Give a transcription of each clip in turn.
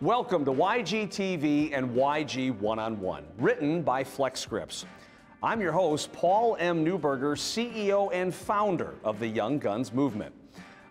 Welcome to YGTV and YG One on One, written by FlexScripts. I'm your host, Paul M. Neuberger, CEO and founder of the Young Guns Movement.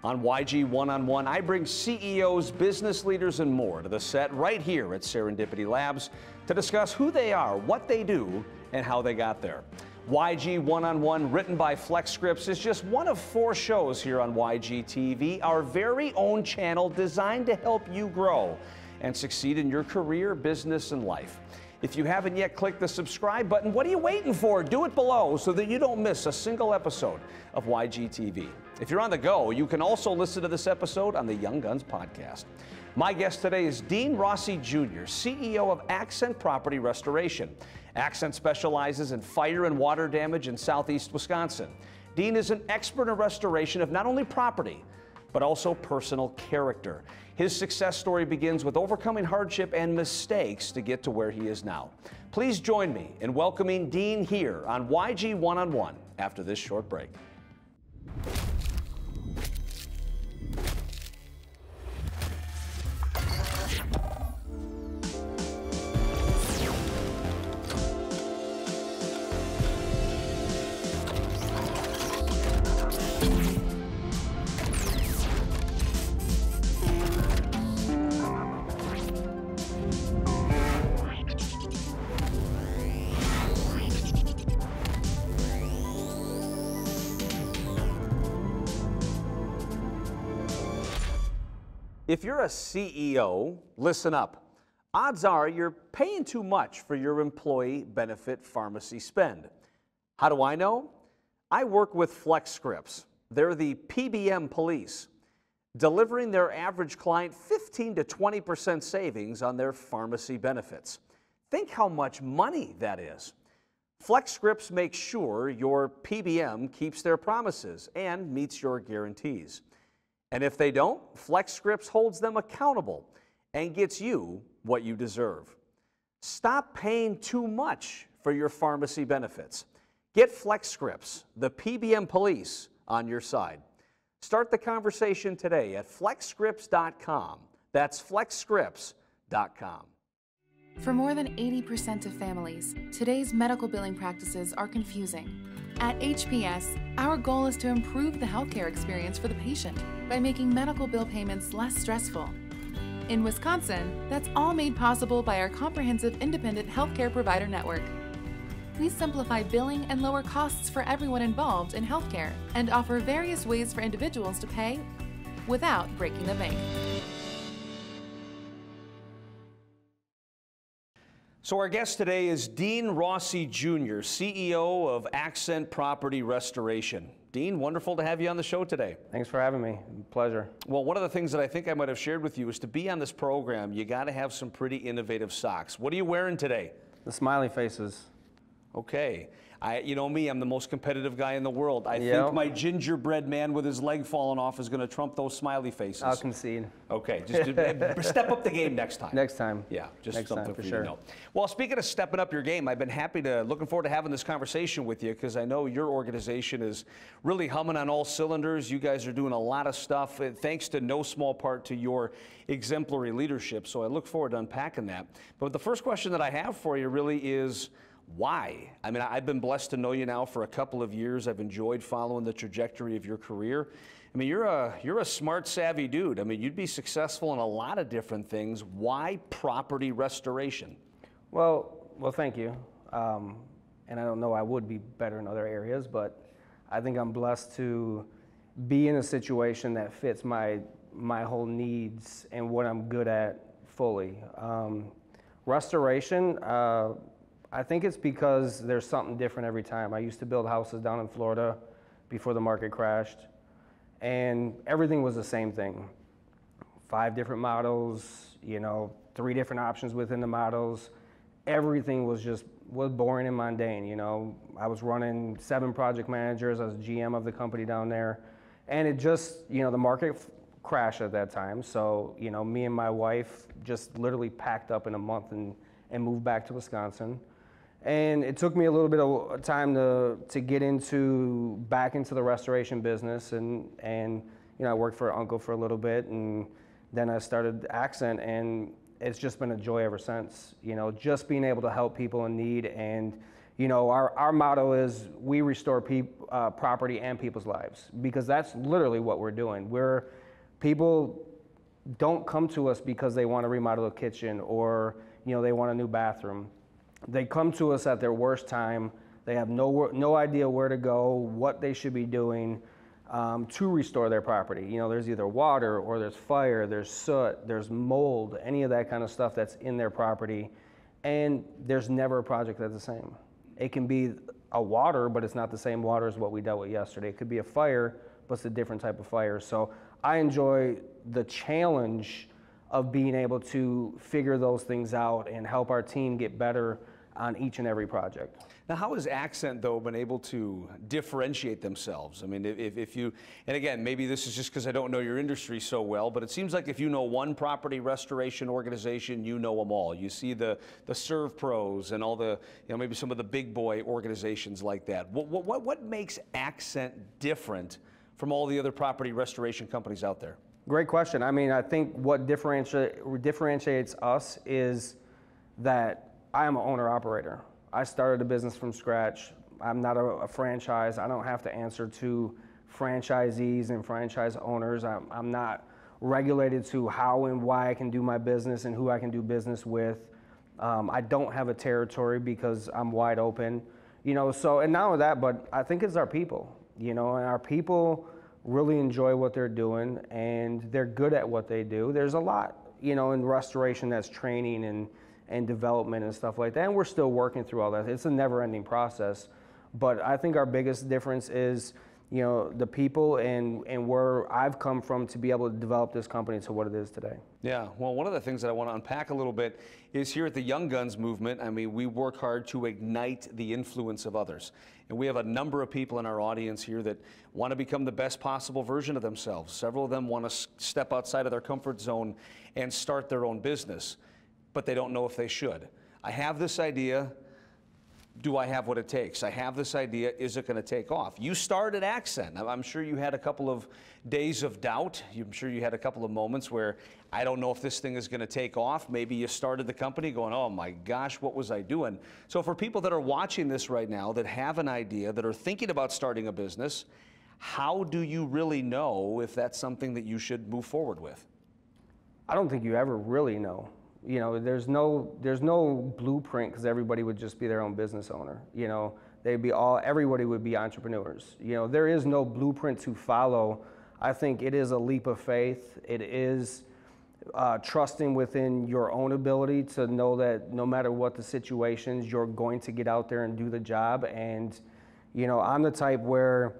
On YG One on One, I bring CEOs, business leaders, and more to the set right here at Serendipity Labs to discuss who they are, what they do, and how they got there. YG One on One, written by FlexScripts, is just one of four shows here on YG TV, our very own channel designed to help you grow and succeed in your career, business, and life. If you haven't yet clicked the subscribe button, what are you waiting for? Do it below so that you don't miss a single episode of YGTV. If you're on the go, you can also listen to this episode on the Young Guns podcast. My guest today is Dean Rossey Jr., CEO of Accent Property Restoration. Accent specializes in fire and water damage in southeast Wisconsin. Dean is an expert in restoration of not only property, but also personal character. His success story begins with overcoming hardship and mistakes to get to where he is now. Please join me in welcoming Dean here on YG One on One after this short break. If you're a CEO, listen up. Odds are you're paying too much for your employee benefit pharmacy spend. How do I know? I work with FlexScripts. They're the PBM police, delivering their average client 15 to 20% savings on their pharmacy benefits. Think how much money that is. FlexScripts makes sure your PBM keeps their promises and meets your guarantees. And if they don't, FlexScripts holds them accountable and gets you what you deserve. Stop paying too much for your pharmacy benefits. Get FlexScripts, the PBM police, on your side. Start the conversation today at flexscripts.com. That's flexscripts.com. For more than 80% of families, today's medical billing practices are confusing. At HPS, our goal is to improve the healthcare experience for the patient by making medical bill payments less stressful. In Wisconsin, that's all made possible by our comprehensive independent healthcare provider network. We simplify billing and lower costs for everyone involved in healthcare and offer various ways for individuals to pay without breaking the bank. So, our guest today is Dean Rossey Jr., CEO of Accent Property Restoration. Dean, wonderful to have you on the show today. Thanks for having me. Pleasure. Well, one of the things that I think I might have shared with you is to be on this program, you got to have some pretty innovative socks. What are you wearing today? The smiley faces. Okay. I, you know me, I'm the most competitive guy in the world. I Yep. think my gingerbread man with his leg falling off is going to trump those smiley faces. I'll concede. Okay, just step up the game next time. Next time. Yeah, just Next something for, for you sure. to know. Well, speaking of stepping up your game, I've been happy to, looking forward to having this conversation with you because I know your organization is really humming on all cylinders. You guys are doing a lot of stuff, uh, thanks to no small part to your exemplary leadership. So I look forward to unpacking that. But the first question that I have for you really is why? I mean, I've been blessed to know you now for a couple of years. I've enjoyed following the trajectory of your career. I mean, you're a you're a smart, savvy dude. I mean, you'd be successful in a lot of different things. Why property restoration? Well, well, thank you. Um, and I don't know I would be better in other areas, but I think I'm blessed to be in a situation that fits my my whole needs and what I'm good at fully. Um, restoration. Uh, I think it's because there's something different every time. I used to build houses down in Florida before the market crashed, and everything was the same thing. Five different models, you know, three different options within the models. Everything was just was boring and mundane. You know, I was running seven project managers. I was GM of the company down there, and it just, you know, the market crashed at that time. So, you know, me and my wife just literally packed up in a month and and moved back to Wisconsin. And it took me a little bit of time to, to get into back into the restoration business, and and you know I worked for Uncle for a little bit, and then I started Accent, and it's just been a joy ever since. You know, just being able to help people in need, and you know, our, our motto is we restore uh, property and people's lives because that's literally what we're doing. We're people don't come to us because they want to remodel a kitchen or you know they want a new bathroom. They come to us at their worst time. They have no no idea where to go, what they should be doing um, to restore their property. You know, there's either water or there's fire, there's soot, there's mold, any of that kind of stuff that's in their property, and there's never a project that's the same. It can be a water, but it's not the same water as what we dealt with yesterday. It could be a fire, but it's a different type of fire. So I enjoy the challenge of being able to figure those things out and help our team get better on each and every project. Now, how has Accent, though, been able to differentiate themselves? I mean, if, if you, and again, maybe this is just because I don't know your industry so well, but it seems like if you know one property restoration organization, you know them all. You see the, the SERVPROs and all the, you know, maybe some of the big boy organizations like that. What, what, what makes Accent different from all the other property restoration companies out there? Great question. I mean, I think what differentiate, differentiates us is that I am an owner operator. I started a business from scratch. I'm not a, a, franchise. I don't have to answer to franchisees and franchise owners. I'm, I'm not regulated to how and why I can do my business and who I can do business with. Um, I don't have a territory because I'm wide open, you know. So, and not only that, but I think it's our people you know, and our people really enjoy what they're doing and they're good at what they do. There's a lot, you know, in restoration that's training and, and development and stuff like that. And we're still working through all that. It's a never ending process. But I think our biggest difference is you know, the people and, and where I've come from to be able to develop this company to what it is today. Yeah, well, one of the things that I want to unpack a little bit is here at the Young Guns movement, I mean, we work hard to ignite the influence of others. And we have a number of people in our audience here that want to become the best possible version of themselves. Several of them want to step outside of their comfort zone and start their own business, but they don't know if they should. I have this idea do I have what it takes? I have this idea. Is it going to take off? You started Accent. I'm sure you had a couple of days of doubt. I'm sure you had a couple of moments where I don't know if this thing is going to take off. Maybe you started the company going, oh my gosh, what was I doing? So, for people that are watching this right now that have an idea, that are thinking about starting a business, how do you really know if that's something that you should move forward with? I don't think you ever really know you know, there's no there's no blueprint because everybody would just be their own business owner. You know, they'd be all everybody would be entrepreneurs. You know, there is no blueprint to follow. I think it is a leap of faith. It is uh, trusting within your own ability to know that no matter what the situations, you're going to get out there and do the job. And you know, I'm the type where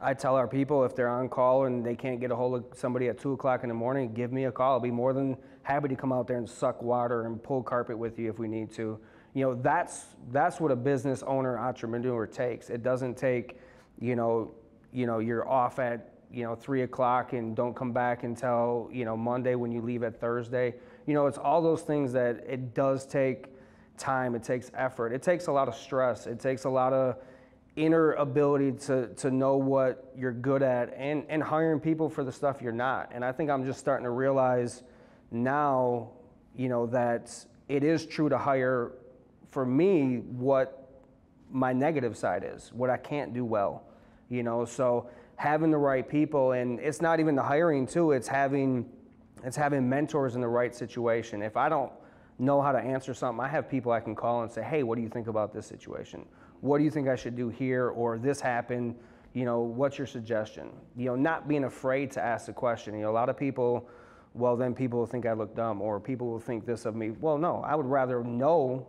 I tell our people if they're on call and they can't get a hold of somebody at two o'clock in the morning, give me a call. I'll be more than happy to come out there and suck water and pull carpet with you if we need to. You know, that's that's what a business owner entrepreneur takes. It doesn't take, you know, you know, you're off at you know three o'clock and don't come back until you know Monday when you leave at Thursday. You know, it's all those things that it does take time. It takes effort. It takes a lot of stress. It takes a lot of inner ability to, to know what you're good at and, and hiring people for the stuff you're not. And I think I'm just starting to realize now, you know, that it is true to hire for me what my negative side is, what I can't do well. You know, so having the right people and it's not even the hiring too, it's having it's having mentors in the right situation. If I don't know how to answer something, I have people I can call and say, "Hey, what do you think about this situation?" what do you think I should do here? Or this happened, you know, what's your suggestion? You know, not being afraid to ask the question. You know, a lot of people, well, then people will think I look dumb or people will think this of me. Well, no, I would rather know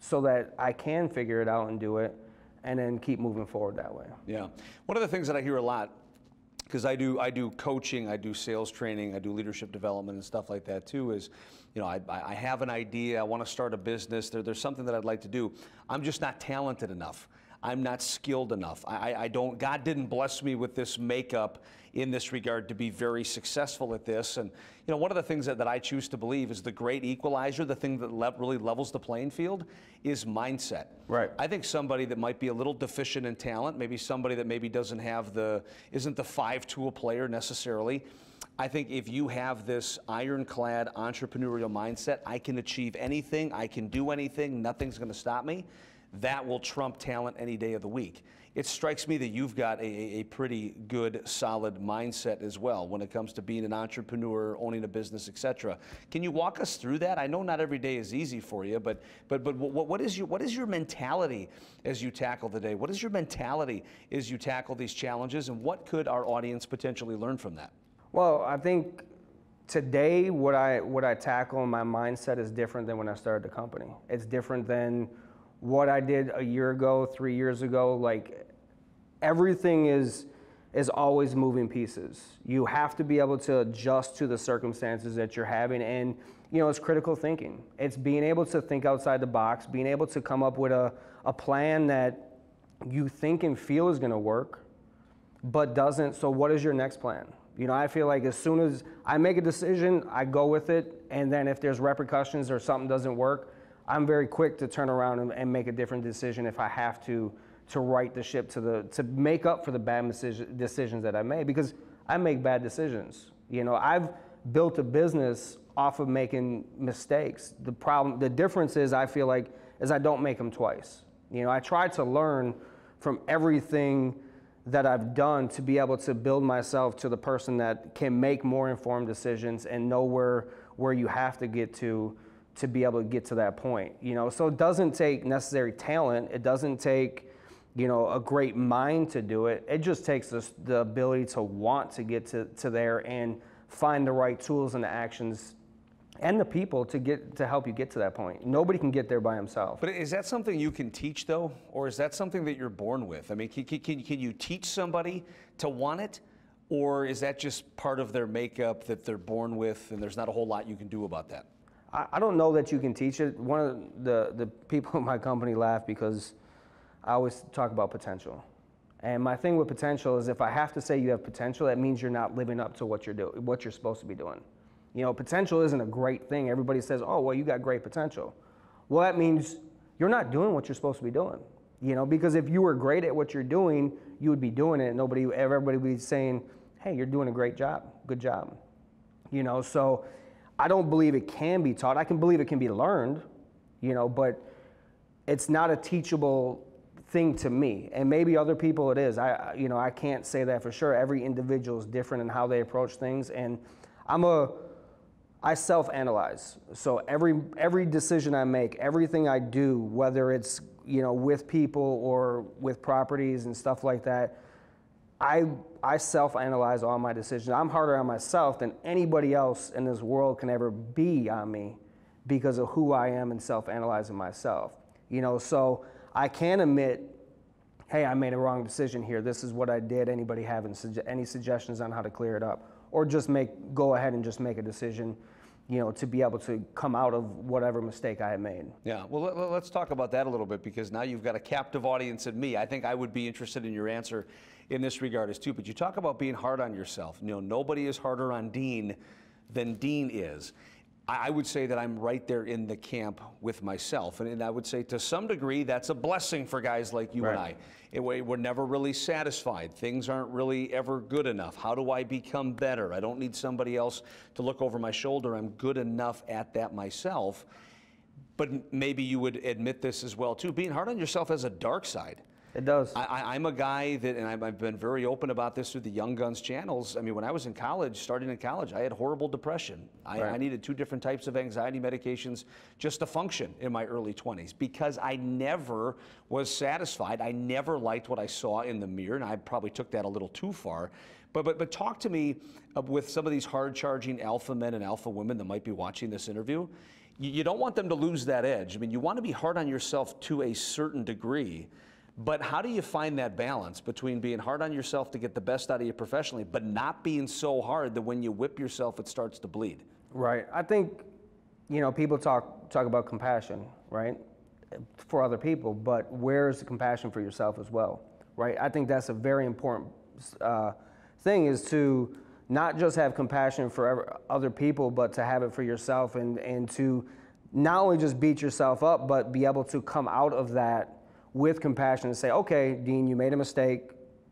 so that I can figure it out and do it and then keep moving forward that way. Yeah. One of the things that I hear a lot because I do I do coaching, I do sales training, I do leadership development and stuff like that too. Is you know I, I have an idea, I want to start a business. There, there's something that I'd like to do. I'm just not talented enough. I'm not skilled enough. I, I don't. God didn't bless me with this makeup in this regard to be very successful at this. And you know, one of the things that, that I choose to believe is the great equalizer. The thing that le- really levels the playing field is mindset. Right. I think somebody that might be a little deficient in talent, maybe somebody that maybe doesn't have the isn't the five tool player necessarily I think if you have this ironclad entrepreneurial mindset, I can achieve anything, I can do anything, nothing's going to stop me, that will trump talent any day of the week. It strikes me that you've got a, a pretty good, solid mindset as well when it comes to being an entrepreneur, owning a business, etc. Can you walk us through that? I know not every day is easy for you, but but but what, what is your what is your mentality as you tackle the day? What is your mentality as you tackle these challenges, and what could our audience potentially learn from that? Well, I think today what I what I tackle in my mindset is different than when I started the company. It's different than what I did a year ago, three years ago. Like everything is is always moving pieces. You have to be able to adjust to the circumstances that you're having and you know, it's critical thinking. It's being able to think outside the box, being able to come up with a, a plan that you think and feel is gonna work, but doesn't. So what is your next plan? You know, I feel like as soon as I make a decision, I go with it, and then if there's repercussions or something doesn't work, I'm very quick to turn around and, and make a different decision if I have to to right the ship to the to make up for the bad decision, decisions that I made because I make bad decisions. You know, I've built a business off of making mistakes. The problem, the difference is, I feel like, is I don't make them twice. You know, I try to learn from everything that I've done to be able to build myself to the person that can make more informed decisions and know where where you have to get to to be able to get to that point. You know, so it doesn't take necessary talent. It doesn't take you know a great mind to do it. It just takes the, the ability to want to get to, to there and find the right tools and the actions and the people to get to help you get to that point. Nobody can get there by himself. But is that something you can teach though, or is that something that you're born with? I mean, can, can, can you teach somebody to want it, or is that just part of their makeup that they're born with, and there's not a whole lot you can do about that? I, I don't know that you can teach it. One of the the people in my company laugh because I always talk about potential. And my thing with potential is if I have to say you have potential, that means you're not living up to what you're doing, what you're supposed to be doing. You know, potential isn't a great thing. Everybody says, oh, well, you got great potential. Well, that means you're not doing what you're supposed to be doing. You know, because if you were great at what you're doing, you would be doing it. Nobody, everybody would be saying, hey, you're doing a great job. Good job. You know, so I don't believe it can be taught. I can believe it can be learned, you know, but it's not a teachable thing to me and maybe other people it is i you know i can't say that for sure every individual is different in how they approach things and i'm a I self-analyze. So every every decision I make, everything I do, whether it's you know with people or with properties and stuff like that, I I self-analyze all my decisions. I'm harder on myself than anybody else in this world can ever be on me because of who I am and self-analyzing myself. You know, so I can admit, hey, I made a wrong decision here. This is what I did. Anybody having any suggestions on how to clear it up? or just make go ahead and just make a decision you know, to be able to come out of whatever mistake I had made. Yeah, well, let, us talk about that a little bit because now you've got a captive audience in me. I think I would be interested in your answer in this regard as too. But you talk about being hard on yourself. You know, nobody is harder on Dean than Dean is. I would say that I'm right there in the camp with myself. And, I would say to some degree, that's a blessing for guys like you right. and I. It, we're never really satisfied. Things aren't really ever good enough. How do I become better? I don't need somebody else to look over my shoulder. I'm good enough at that myself. But maybe you would admit this as well, too. Being hard on yourself has a dark side. It does. I, am a guy that, and I've been very open about this through the Young Guns channels. I mean, when I was in college, starting in college, I had horrible depression. I, right. I needed two different types of anxiety medications just to function in my early 20s because I never was satisfied. I never liked what I saw in the mirror, and I probably took that a little too far. But, but, but talk to me with some of these hard charging alpha men and alpha women that might be watching this interview. You, you don't want them to lose that edge. I mean, you want to be hard on yourself to a certain degree. But how do you find that balance between being hard on yourself to get the best out of you professionally, but not being so hard that when you whip yourself, it starts to bleed? Right. I think, you know, people talk talk about compassion, right, for other people, but where's the compassion for yourself as well, right? I think that's a very important uh, thing is to not just have compassion for other people, but to have it for yourself and and to not only just beat yourself up, but be able to come out of that with compassion and say, okay, Dean, you made a mistake.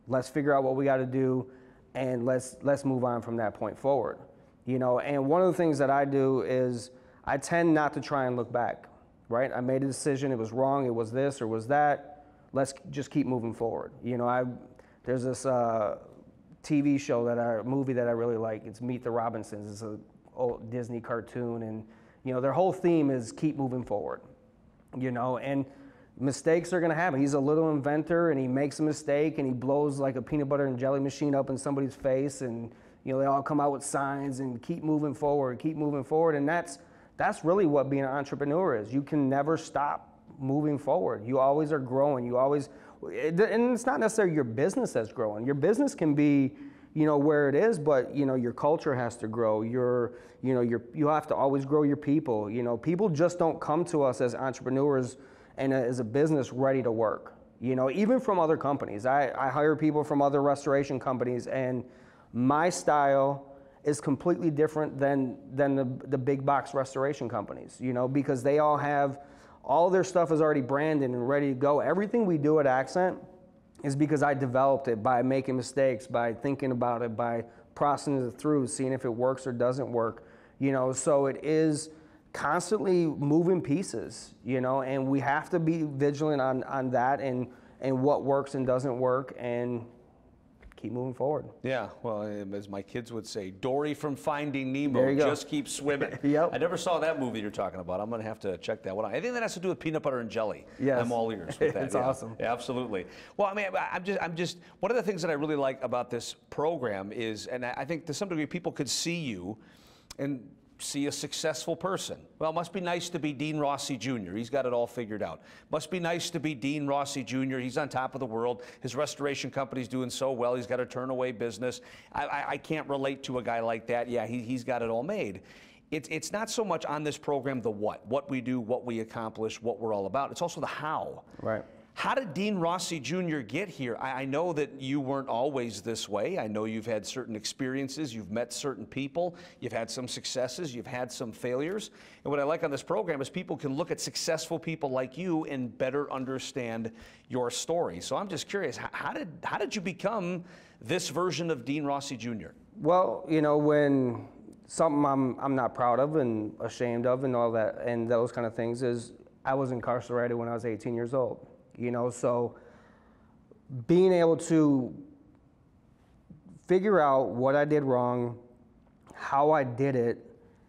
Let's figure out what we got to do and let's let's move on from that point forward. You know, and one of the things that I do is I tend not to try and look back. Right? I made a decision. It was wrong. It was this or was that. Let's just keep moving forward. You know, I there's this uh, TV show that I movie that I really like. It's Meet the Robinsons. It's a old Disney cartoon, and you know their whole theme is keep moving forward. You know, and mistakes are going to happen. He's a little inventor, and he makes a mistake, and he blows like a peanut butter and jelly machine up in somebody's face, and you know they all come out with signs and keep moving forward, keep moving forward, and that's that's really what being an entrepreneur is. You can never stop moving forward. You always are growing. You always and it's not necessarily your business that's growing. Your business can be, you know, where it is, but you know, your culture has to grow. Your, you know, your you have to always grow your people. You know, people just don't come to us as entrepreneurs and is a business ready to work. You know, even from other companies. I, I hire people from other restoration companies, and my style is completely different than than the, the big box restoration companies. You know, because they all have all their stuff is already branded and ready to go. Everything we do at Accent is because I developed it by making mistakes, by thinking about it, by processing it through, seeing if it works or doesn't work. You know, so it is constantly moving pieces, you know, and we have to be vigilant on, on that and, and what works and doesn't work. And keep moving forward. Yeah, well, eh, as my kids would say, Dory from Finding Nemo, just keep swimming. yep. I never saw that movie you're talking about. I'm going to have to check that one out. I think that has to do with peanut butter and jelly. Yes. I'm all ears with that. it's yeah. awesome. Yeah, absolutely. Well, I mean, I'm just, I'm just, one of the things that I really like about this program is, and I think to some degree people could see you and see a successful person. Well, must be nice to be Dean Rossey Jr. He's got it all figured out. Must be nice to be Dean Rossey Jr. He's on top of the world. His restoration company's doing so well. He's got a turn-away business. I, I, I, can't relate to a guy like that. Yeah, he, he's got it all made. It's, it's not so much on this program the what, what we do, what we accomplish, what we're all about. It's also the how. Right. How did Dean Rossey Jr. get here? I, I, know that you weren't always this way. I know you've had certain experiences, you've met certain people, you've had some successes, you've had some failures. And what I like on this program is people can look at successful people like you and better understand your story. So I'm just curious, how, how did, how did you become this version of Dean Rossey Jr.? Well, you know, when something I'm, I'm not proud of and ashamed of and all that and those kind of things is I was incarcerated when I was 18 years old you know, so being able to figure out what I did wrong, how I did it,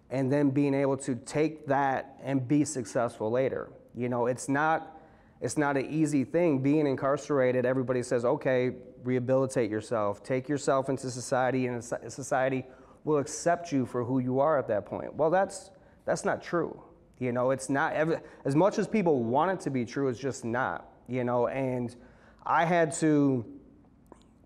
and then being able to take that and be successful later. You know, it's not it's not an easy thing being incarcerated. Everybody says, "Okay, rehabilitate yourself. Take yourself into society and society will accept you for who you are at that point." Well, that's that's not true. You know, it's not as much as people want it to be true, it's just not you know, and I had to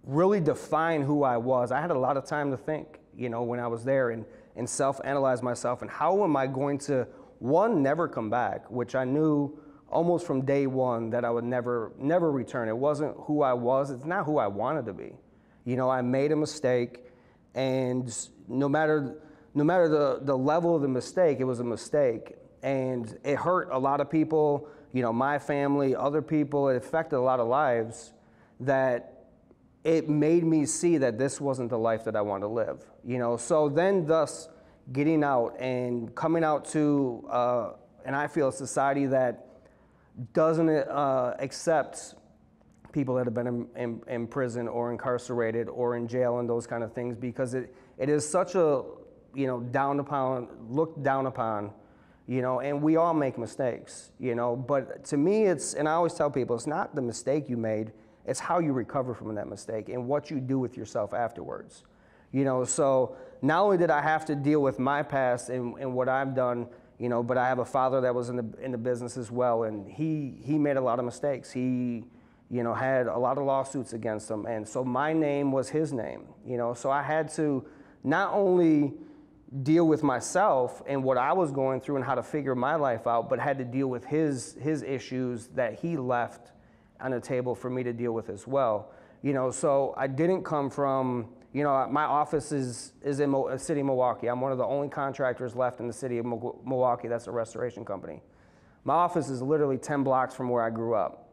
really define who I was. I had a lot of time to think, you know, when I was there and, and self analyze myself and how am I going to, one, never come back, which I knew almost from day one that I would never, never return. It wasn't who I was, it's not who I wanted to be. You know, I made a mistake, and no matter, no matter the, the level of the mistake, it was a mistake. And it hurt a lot of people you know, my family, other people, it affected a lot of lives that it made me see that this wasn't the life that I wanted to live. You know, so then thus getting out and coming out to, uh, and I feel a society that doesn't uh, accept people that have been in, in, in, prison or incarcerated or in jail and those kind of things because it, it is such a, you know, down upon, looked down upon you know, and we all make mistakes, you know, but to me, it's, and I always tell people, it's not the mistake you made, it's how you recover from that mistake and what you do with yourself afterwards. You know, so not only did I have to deal with my past and, and what I've done, you know, but I have a father that was in the, in the business as well, and he, he made a lot of mistakes. He, you know, had a lot of lawsuits against him, and so my name was his name, you know, so I had to not only deal with myself and what I was going through and how to figure my life out, but had to deal with his his issues that he left on the table for me to deal with as well. You know, so I didn't come from you know my office is is in Mo- uh, city of Milwaukee. I'm one of the only contractors left in the city of Milwaukee. That's a restoration company. My office is literally 10 blocks from where I grew up.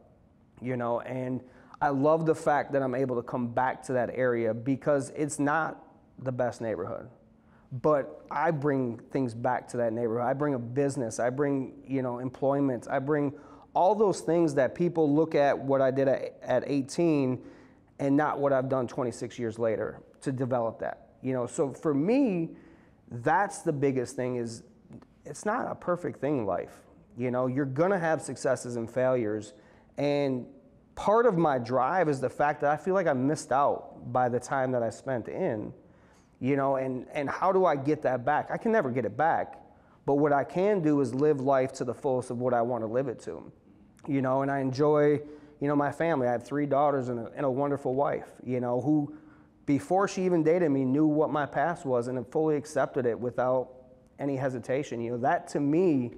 You know, and I love the fact that I'm able to come back to that area because it's not the best neighborhood. But I bring things back to that neighborhood. I bring a business, I bring, you know, employment, I bring all those things that people look at what I did at, at 18 and not what I've done 26 years later to develop that. You know, so for me, that's the biggest thing is it's not a perfect thing in life. You know, you're gonna have successes and failures. And part of my drive is the fact that I feel like I missed out by the time that I spent in. You know, and, and how do I get that back? I can never get it back. But what I can do is live life to the fullest of what I want to live it to. You know, and I enjoy, you know, my family. I have three daughters and a, and a wonderful wife, you know, who before she even dated me knew what my past was and fully accepted it without any hesitation. You know, that to me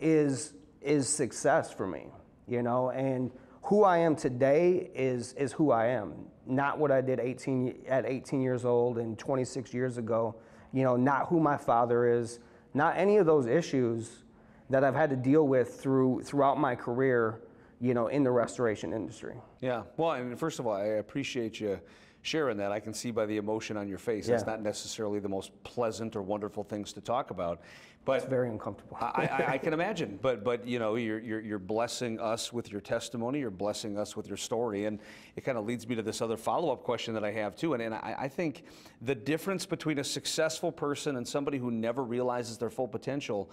is is success for me, you know, and who I am today is is who I am, not what I did 18 at 18 years old and 26 years ago. You know, not who my father is, not any of those issues that I've had to deal with through throughout my career, you know, in the restoration industry. Yeah. Well, I mean, first of all, I appreciate you sharing that. I can see by the emotion on your face. Yeah. It's not necessarily the most pleasant or wonderful things to talk about, but It's very uncomfortable. I, I, I can imagine. But but you know, you're, you're you're blessing us with your testimony. You're blessing us with your story, and it kind of leads me to this other follow up question that I have too. And and I, I think the difference between a successful person and somebody who never realizes their full potential.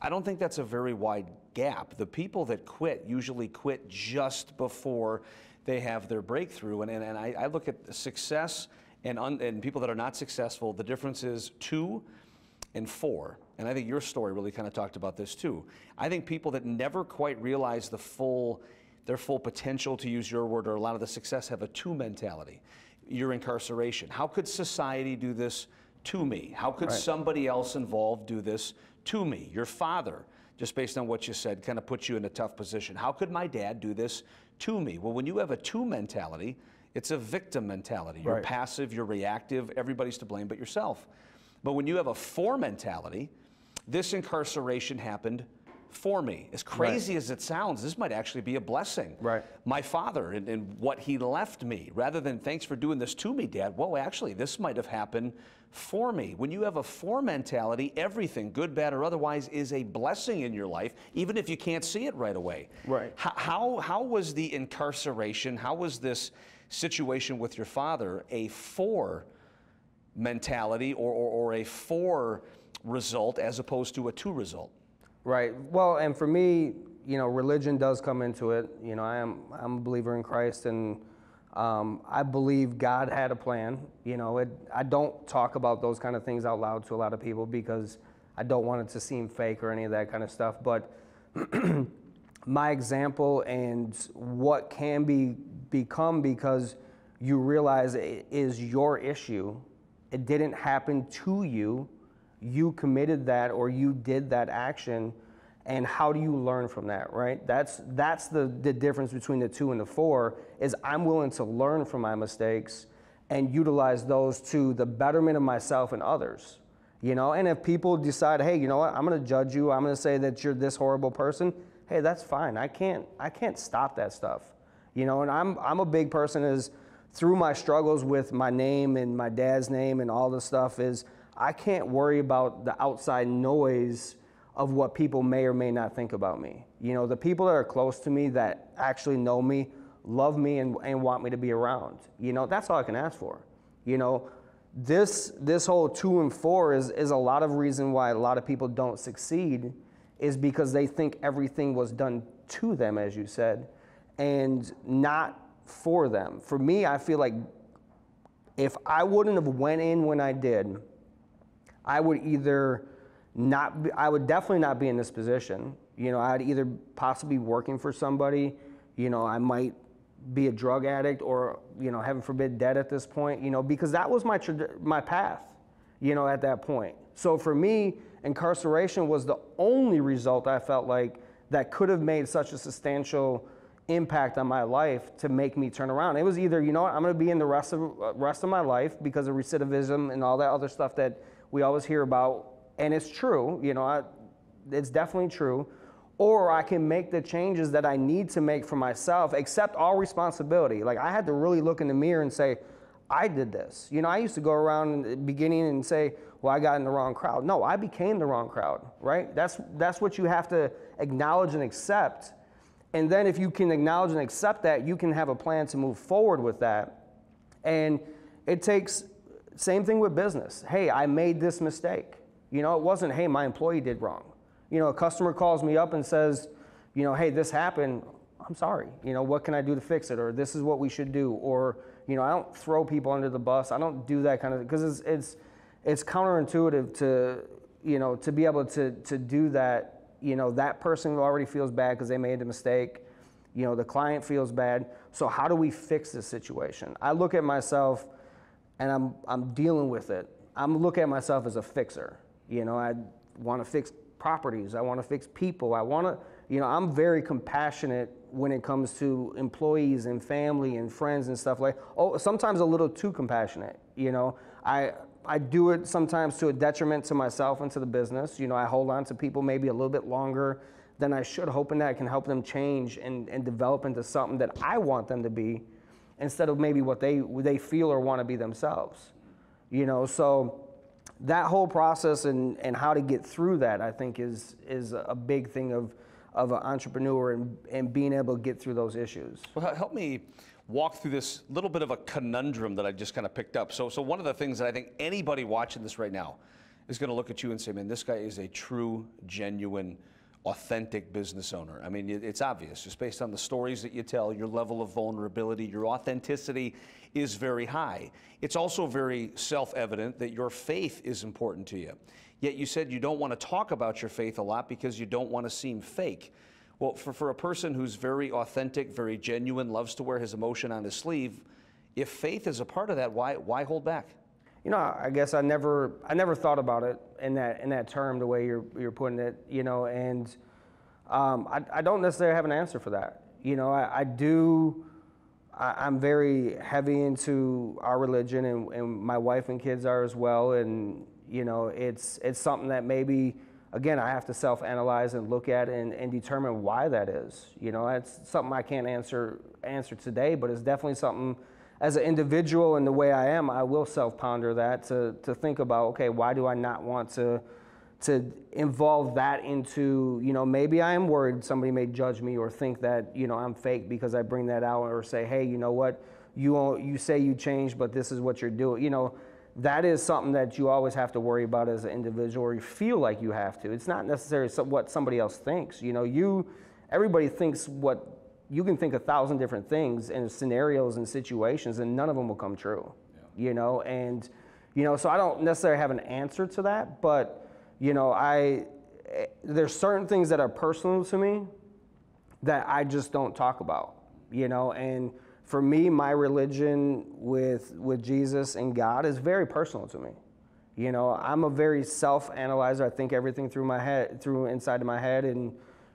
I don't think that's a very wide gap. The people that quit usually quit just before they have their breakthrough. And, and, and I, I look at success and, un, and people that are not successful, the difference is two and four. And I think your story really kind of talked about this too. I think people that never quite realize the full, their full potential, to use your word, or a lot of the success, have a two mentality. Your incarceration. How could society do this to me? How could Right. somebody else involved do this to me? Your father, just based on what you said, kind of puts you in a tough position. How could my dad do this to me? Well, when you have a two mentality, it's a victim mentality. You're Right. passive, you're reactive, everybody's to blame but yourself. But when you have a four mentality, this incarceration happened for me. As crazy as it sounds, this might actually be a blessing. Right. My father and, and what he left me, rather than thanks for doing this to me, Dad, well, actually, this might have happened for me. When you have a four mentality, everything, good, bad, or otherwise, is a blessing in your life, even if you can't see it right away. Right. H- How, how was the incarceration, how was this situation with your father a four mentality or, or, or a four result as opposed to a two result? Right. Well, and for me, you know, religion does come into it. You know, I am I'm a believer in Christ, and um, I believe God had a plan. You know, it, I don't talk about those kind of things out loud to a lot of people because I don't want it to seem fake or any of that kind of stuff. But my example and what can be become because you realize it is your issue. It didn't happen to you. You committed that or you did that action. And how do you learn from that, right? That's that's the, the difference between the two and the four is I'm willing to learn from my mistakes and utilize those to the betterment of myself and others you know and if people decide hey you know what i'm going to judge you i'm going to say that you're this horrible person hey that's fine i can't i can't stop that stuff you know and i'm i'm a big person is through my struggles with my name and my dad's name and all the stuff is i can't worry about the outside noise of what people may or may not think about me. You know the people that are close to me that actually know me love me and, and want me to be around. You know that's all i can ask for. You know this this whole two and four is is a lot of reason why a lot of people don't succeed is because they think everything was done to them as you said and not for them. For me i feel like if i wouldn't have went in when i did i would either not be, i would definitely not be in this position. You know i'd either possibly be working for somebody you know i might be a drug addict or you know heaven forbid dead at this point you know because that was my my path you know at that point. So for me incarceration was the only result i felt like that could have made such a substantial impact on my life to make me turn around it was either you know what i'm going to be in the rest of rest of my life because of recidivism and all that other stuff that we always hear about and it's true you know I, it's definitely true or I can make the changes that I need to make for myself, accept all responsibility. Like I had to really look in the mirror and say, I did this. You know, I used to go around in the beginning and say, well, I got in the wrong crowd. No, I became the wrong crowd, right? That's, that's what you have to acknowledge and accept. And then if you can acknowledge and accept that, you can have a plan to move forward with that. And it takes, same thing with business. Hey, I made this mistake. You know, it wasn't, hey, my employee did wrong. You know, a customer calls me up and says, you know, hey, this happened. I'm sorry. You know, what can I do to fix it? Or this is what we should do. Or, you know, I don't throw people under the bus. I don't do that kind of, because it's, it's, it's counterintuitive to you know to be able to to do that you know that person already feels bad because they made a mistake. You know the client feels bad. So how do we fix this situation? I look at myself and i'm i'm dealing with it. I'm looking at myself as a fixer. You know i want to fix properties. I want to fix people. I want to you know i'm very compassionate when it comes to employees and family and friends and stuff like oh sometimes a little too compassionate you know. I I do it sometimes to a detriment to myself and to the business. You know, I hold on to people maybe a little bit longer than I should, hoping that I can help them change and, and develop into something that I want them to be instead of maybe what they, they feel or want to be themselves. You know, so that whole process and, and how to get through that, I think, is, is a big thing of, of an entrepreneur and, and being able to get through those issues. Well, help me walk through this little bit of a conundrum that I just kind of picked up. So, so one of the things that I think anybody watching this right now is going to look at you and say, man, this guy is a true, genuine, authentic business owner. I mean, it's obvious just based on the stories that you tell, your level of vulnerability, your authenticity is very high. It's also very self evident that your faith is important to you. Yet you said you don't want to talk about your faith a lot because you don't want to seem fake. Well, for, for a person who's very authentic, very genuine, loves to wear his emotion on his sleeve, if faith is a part of that, why, why hold back? You know, I guess I never, I never thought about it in that, in that term, the way you're, you're putting it, you know, and um, I, I don't necessarily have an answer for that. You know, I, I do, I, am very heavy into our religion and, and my wife and kids are as well. And, you know, it's, it's something that maybe, again, I have to self-analyze and look at and, and determine why that is. You know, that's something I can't answer answer today, but it's definitely something as an individual and the way I am, I will self-ponder that to, to think about, okay, why do I not want to to involve that into, you know, maybe I am worried somebody may judge me or think that, you know, I'm fake because I bring that out or say, hey, you know what, you you say you changed, but this is what you're doing. You know, that is something that you always have to worry about as an individual or you feel like you have to. It's not necessarily what somebody else thinks you know? You everybody thinks what you can think a thousand different things and scenarios and situations and none of them will come true yeah. you know? And you know so i don't necessarily have an answer to that but you know i eh, there's certain things that are personal to me that i just don't talk about you know? And for me, my religion with with Jesus and God is very personal to me. You know, I'm a very self-analyzer. I think everything through my head, through inside of my head, and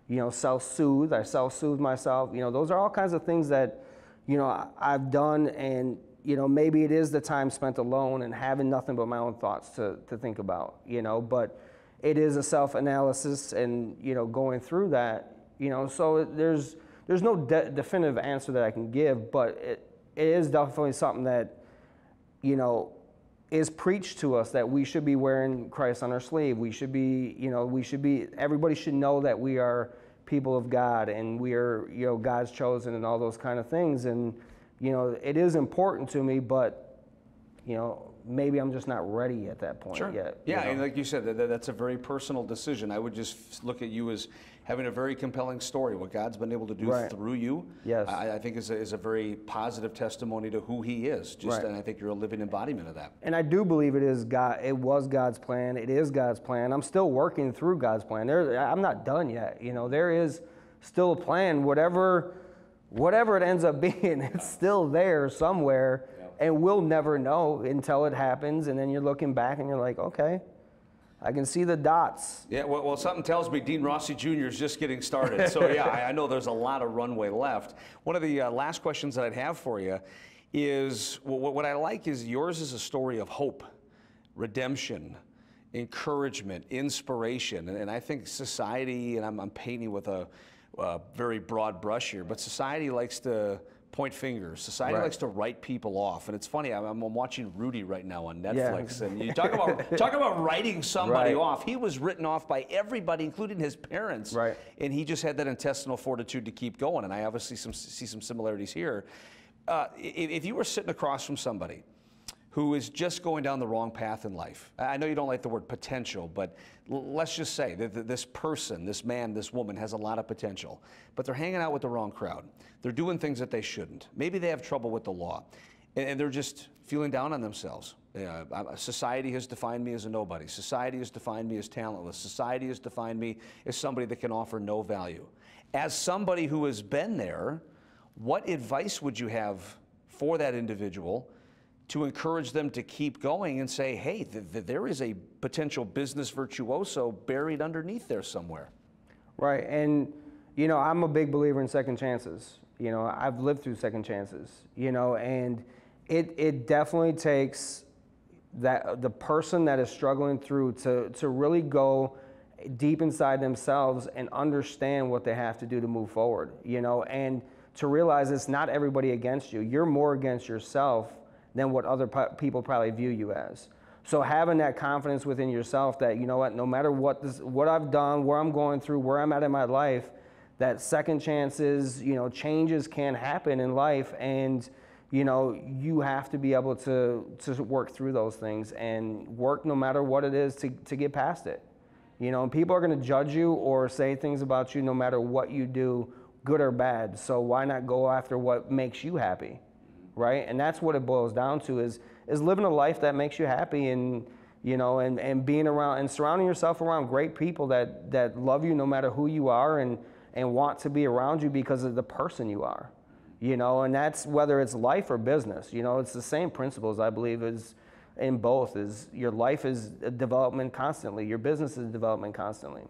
you know, self-soothe. I self-soothe myself. You know, those are all kinds of things that you know I've done, and you know, maybe it is the time spent alone and having nothing but my own thoughts to to think about. You know, but it is a self-analysis, and you know, going through that. You know, so there's there's no de- definitive answer that I can give, but it, it is definitely something that, you know, is preached to us that we should be wearing Christ on our sleeve. We should be, you know, we should be, everybody should know that we are people of God and we are, you know, God's chosen and all those kind of things. And, you know, it is important to me, but, you know, maybe I'm just not ready at that point sure. yet. Yeah, know? and like you said, that, that's a very personal decision. I would just look at you as having a very compelling story. What God's been able to do right. through you, yes. I, I think is a, is a, very positive testimony to who He is. Just, right. and I think you're a living embodiment of that. And I do believe it is God. It was God's plan. It is God's plan. I'm still working through God's plan. There, I'm not done yet. You know, there is still a plan. Whatever, whatever it ends up being, it's still there somewhere, and we'll never know until it happens. And then you're looking back and you're like, okay I can see the dots. Yeah, well, well, something tells me Dean Rossey Jr. is just getting started. So, yeah, I, I, know there's a lot of runway left. One of the uh, last questions that I'd have for you is well, what I like is yours is a story of hope, redemption. encouragement, inspiration. And, and I think society, and I'm, I'm painting with a, a, very broad brush here, but society likes to point fingers. Society Right. likes to write people off. And it's funny, I'm, I'm watching Rudy right now on Yeah. Netflix. And you talk about, talk about writing somebody Right. off. He was written off by everybody, including his parents. Right. And he just had that intestinal fortitude to keep going. And I obviously some, see some similarities here. Uh, if, if you were sitting across from somebody who is just going down the wrong path in life, I know you don't like the word potential, but let's just say that th- this person, this man, this woman has a lot of potential, but they're hanging out with the wrong crowd. They're doing things that they shouldn't. Maybe they have trouble with the law, and, and they're just feeling down on themselves. Uh, society has defined me as a nobody. Society has defined me as talentless. Society has defined me as somebody that can offer no value. As somebody who has been there, what advice would you have for that individual to encourage them to keep going and say, hey, th- th- there is a potential business virtuoso buried underneath there somewhere? Right. And, you know, I'm a big believer in second chances. You know, I've lived through second chances, you know, and it, it definitely takes that the person that is struggling through to, to really go deep inside themselves and understand what they have to do to move forward, you know, and to realize it's not everybody against you. You're more against yourself than what other pe- people probably view you as. So having that confidence within yourself that you know what, no matter what this, what I've done, where I'm going through, where I'm at in my life, that second chances, you know, changes can happen in life, and you know you have to be able to to work through those things and work no matter what it is to to get past it. You know, and people are going to judge you or say things about you no matter what you do, good or bad. So why not go after what makes you happy? Right? And that's what it boils down to is is living a life that makes you happy and you know and, and being around and surrounding yourself around great people that that love you no matter who you are and and want to be around you because of the person you are. You know, and that's whether it's life or business. You know, it's the same principles I believe is in both is your life is development constantly, your business is development constantly.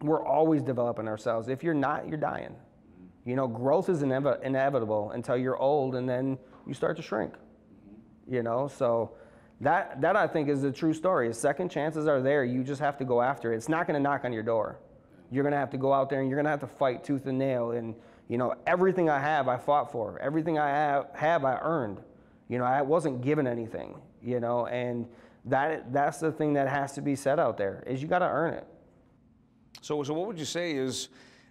We're always developing ourselves. If you're not, you're dying. You know, growth is inev- inevitable until you're old and then you start to shrink. You know, so that that I think is the true story. Second chances are there. You just have to go after it. It's not going to knock on your door. You're going to have to go out there and you're going to have to fight tooth and nail. And you know, everything I have, I fought for. Everything I have, have I earned. You know, I wasn't given anything. You know, and that that's the thing that has to be said out there is you got to earn it. So, so what would you say is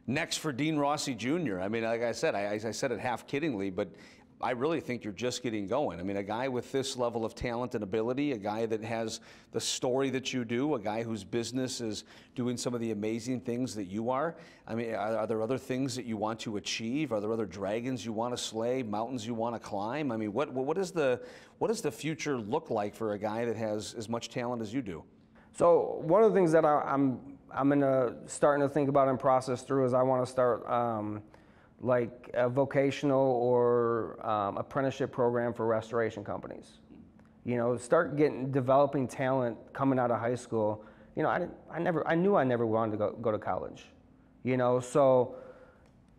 next for Dean Rossey Jr.? I mean, like I said, I, I said it half kiddingly, but I really think you're just getting going. I mean, a guy with this level of talent and ability, a guy that has the story that you do, a guy whose business is doing some of the amazing things that you are. I mean, are, are there other things that you want to achieve? Are there other dragons you want to slay, mountains you want to climb? I mean, what, what is the what does the future look like for a guy that has as much talent as you do? So one of the things that I, I'm I'm in a, starting to think about and process through is I want to start um, like a vocational or um, apprenticeship program for restoration companies. You know, start getting developing talent coming out of high school. You know, I didn't, I never I knew I never wanted to go, go to college. You know, so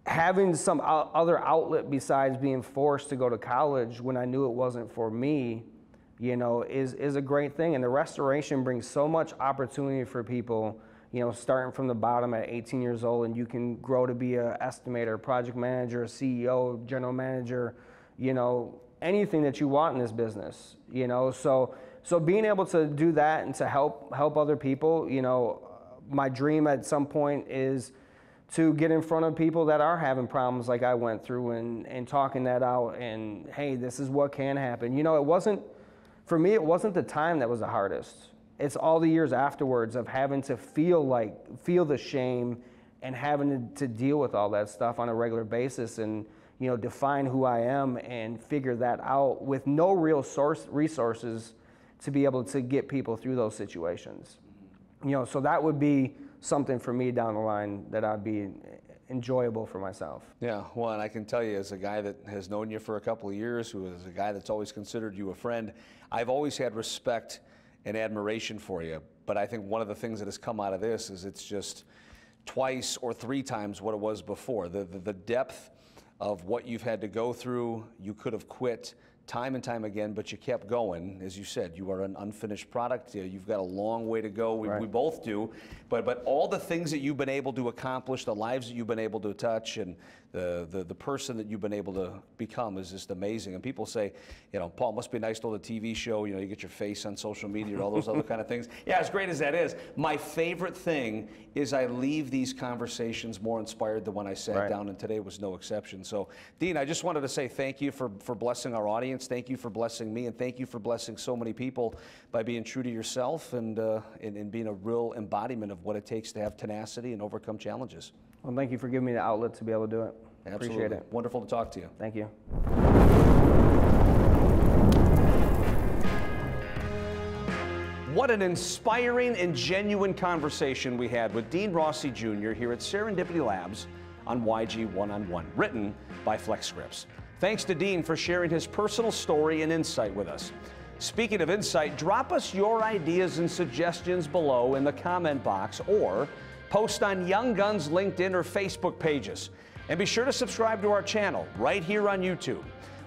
having some other outlet besides being forced to go to college when I knew it wasn't for me, you know, is is a great thing. And the restoration brings so much opportunity for people. You know, starting from the bottom at 18 years old, and you can grow to be a estimator, project manager, CEO, general manager. You know, anything that you want in this business. You know, so so being able to do that and to help help other people. You know, my dream at some point is to get in front of people that are having problems like I went through and, and talking that out and hey, this is what can happen. You know, it wasn't for me it wasn't the time that was the hardest. It's all the years afterwards of having to feel like feel the shame and having to, to deal with all that stuff on a regular basis and you know define who I am and figure that out with no real source resources to be able to get people through those situations mm-hmm. you know, so that would be something for me down the line that I'd be enjoyable for myself. Yeah, well, and I can tell you, as a guy that has known you for a couple of years, who is a guy that's always considered you a friend, I've always had respect and admiration for you. But I think one of the things that has come out of this is it's just twice or three times what it was before. The, the, the depth of what you've had to go through, you could have quit time and time again, but you kept going. As you said, you are an unfinished product. You've got a long way to go. We, Right. we both do. But, but all the things that you've been able to accomplish, the lives that you've been able to touch, and the, the, the person that you've been able to become is just amazing. And people say, you know, Paul, must be nice to hold a TV show. You know, you get your face on social media and all those other kind of things. Yeah, as great as that is, my favorite thing is I leave these conversations more inspired than when I sat Right. down, and today was no exception. So, Dean, I just wanted to say thank you for, for blessing our audience. Thank you for blessing me, and thank you for blessing so many people by being true to yourself and, uh, and, and being a real embodiment of what it takes to have tenacity and overcome challenges. Well, thank you for giving me the outlet to be able to do it. Absolutely. Appreciate it. Wonderful to talk to you. Thank you. What an inspiring and genuine conversation we had with Dean Rossey Jr. here at Serendipity Labs on YG One on One, written by FlexScripts. Thanks to Dean for sharing his personal story and insight with us. Speaking of insight, drop us your ideas and suggestions below in the comment box or post on Young Guns LinkedIn or Facebook pages. And be sure to subscribe to our channel right here on YouTube.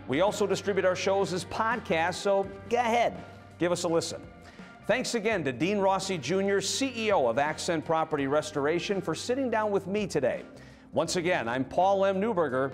We also distribute our shows as podcasts, so go ahead, give us a listen. Thanks again to Dean Rossey Jr., CEO of Accent Property Restoration, for sitting down with me today. Once again, I'm Paul M. Neuberger.